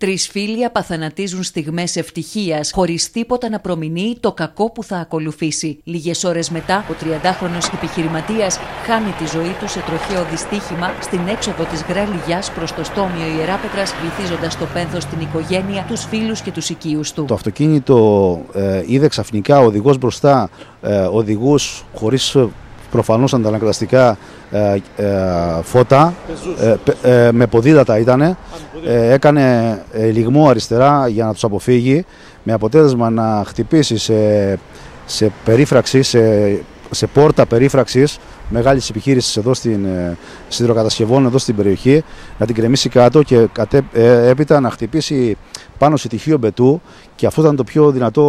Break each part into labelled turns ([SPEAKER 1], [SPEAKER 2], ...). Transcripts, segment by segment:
[SPEAKER 1] Τρεις φίλοι απαθανατίζουν στιγμές ευτυχίας, χωρίς τίποτα να προμηνύει το κακό που θα ακολουθήσει. Λίγες ώρες μετά, ο 30χρονο επιχειρηματίας χάνει τη ζωή του σε τροχαίο δυστύχημα στην έξοδο της Γραλιγιάς προς το στόμιο Ιεράπετρας, βυθίζοντας το πένθος στην οικογένεια, τους φίλους και τους οικείους του.
[SPEAKER 2] Το αυτοκίνητο ε, είδε ξαφνικά οδηγός μπροστά ε, οδηγούς χωρίς προφανώς αντανακλαστικά ε, ε, φώτα, ε, με ποδήλατα ήταν. έκανε λιγμό αριστερά για να τους αποφύγει, με αποτέλεσμα να χτυπήσει σε, σε περίφραξη, σε, σε πόρτα περίφραξης μεγάλης επιχείρησης εδώ στην σιδηροκατασκευών εδώ στην περιοχή, να την κρεμίσει κάτω και έπειτα να χτυπήσει πάνω σε τυχείο μπετού και αυτό ήταν το πιο δυνατό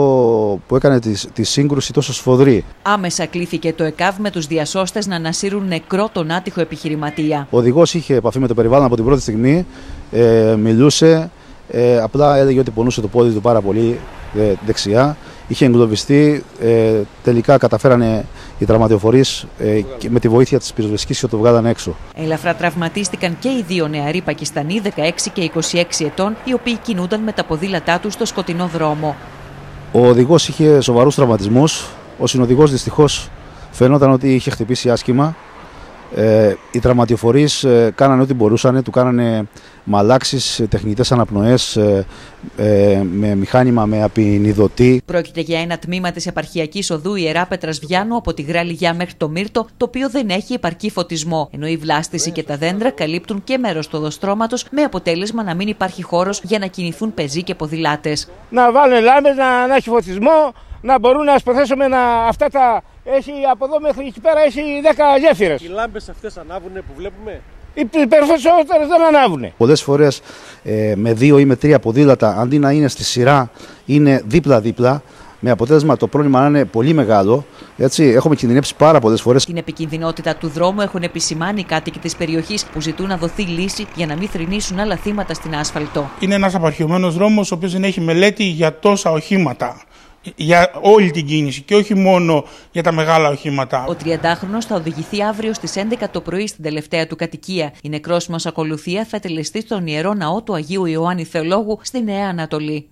[SPEAKER 2] που έκανε τη, τη σύγκρουση τόσο σφοδρή.
[SPEAKER 1] Άμεσα κλήθηκε το ΕΚΑΒ με τους διασώστες να ανασύρουν νεκρό τον άτυχο επιχειρηματία.
[SPEAKER 2] Ο οδηγός είχε επαφή με το περιβάλλον από την πρώτη στιγμή, ε, μιλούσε, ε, απλά έλεγε ότι πονούσε το πόδι του πάρα πολύ ε, δεξιά. Είχε εγκλωβιστεί, ε, τελικά καταφέρανε οι τραυματιοφορείς ε, με τη βοήθεια της πυροσβεστική και το βγάλαν έξω.
[SPEAKER 1] Ελαφρά τραυματίστηκαν και οι δύο νεαροί Πακιστανοί, 16 και 26 ετών, οι οποίοι κινούνταν με τα ποδήλατά τους στο σκοτεινό δρόμο.
[SPEAKER 2] Ο οδηγός είχε σοβαρούς τραυματισμούς. Ο συνοδηγός δυστυχώς φαινόταν ότι είχε χτυπήσει άσχημα. Ε, οι τραυματιοφορείς ε, κάνανε ό,τι μπορούσαν, του κάνανε μαλάξεις, τεχνητές αναπνοές ε, ε, με μηχάνημα με απεινιδωτή.
[SPEAKER 1] Πρόκειται για ένα τμήμα της επαρχιακής οδού Ιερά Πέτρας Βιάνου από τη Γράλιγιά μέχρι το Μύρτο, το οποίο δεν έχει επαρκή φωτισμό. Ενώ η βλάστηση και τα δέντρα καλύπτουν και μέρος του οδοστρώματος, με αποτέλεσμα να μην υπάρχει χώρος για να κινηθούν πεζοί και ποδηλάτες.
[SPEAKER 3] Να βάλουν λάμπες, να, να έχει φωτισμό, να μπορούν να σπαθέσουμε να, αυτά τα έχει από εδώ μέχρι εκεί πέρα έχει 10 γέφυρες.
[SPEAKER 4] Οι λάμπες αυτές ανάβουν που βλέπουμε;
[SPEAKER 3] Οι περισσότερες δεν ανάβουν.
[SPEAKER 2] Πολλές φορές ε, με δύο ή με τρία ποδήλατα αντί να είναι στη σειρά είναι δίπλα-δίπλα. Με αποτέλεσμα το πρόβλημα να είναι πολύ μεγάλο. Έτσι, έχουμε κινδυνεύσει πάρα πολλές φορές.
[SPEAKER 1] Την επικινδυνότητα του δρόμου έχουν επισημάνει οι κάτοικοι της περιοχής που ζητούν να δοθεί λύση για να μην θρυνήσουν άλλα θύματα στην άσφαλτο.
[SPEAKER 5] Είναι ένας απαρχαιωμένος δρόμος ο οποίος δεν έχει μελέτη για τόσα οχήματα για όλη την κίνηση και όχι μόνο για τα μεγάλα οχήματα.
[SPEAKER 1] Ο 30χρονο θα οδηγηθεί αύριο στις 11 το πρωί στην τελευταία του κατοικία. Η νεκρόσιμο ακολουθία θα τελεστεί στον ιερό ναό του Αγίου Ιωάννη Θεολόγου στη Νέα Ανατολή.